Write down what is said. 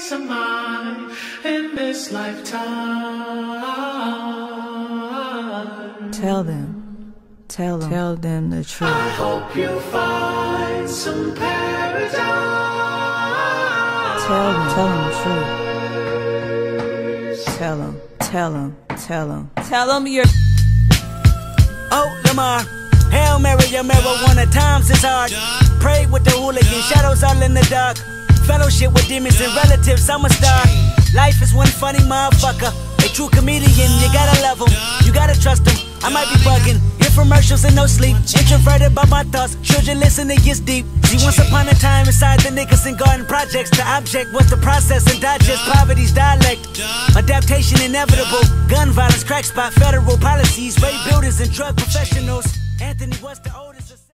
some peace of mind in this lifetime. Tell them, tell them, tell them the truth. I hope you find some paradise. Tell them, tell them the truth. Tell them, tell them, tell them, tell them you're. Oh, Lamar. Hail Mary, your marijuana times is hard. Pray with the hooligan, shadows all in the dark. Fellowship with demons and relatives, I'm a star. Life is one funny motherfucker. A true comedian, you gotta love him, you gotta trust him. I might be bugging, infomercials and no sleep. Introverted by my thoughts, children listen, it deep. See, once upon a time inside the Nickerson Garden projects, the object was to process and digest poverty's dialect. Adaptation inevitable, gun violence, crack spot, federal policies, rape builders and drug professionals. Anthony was the old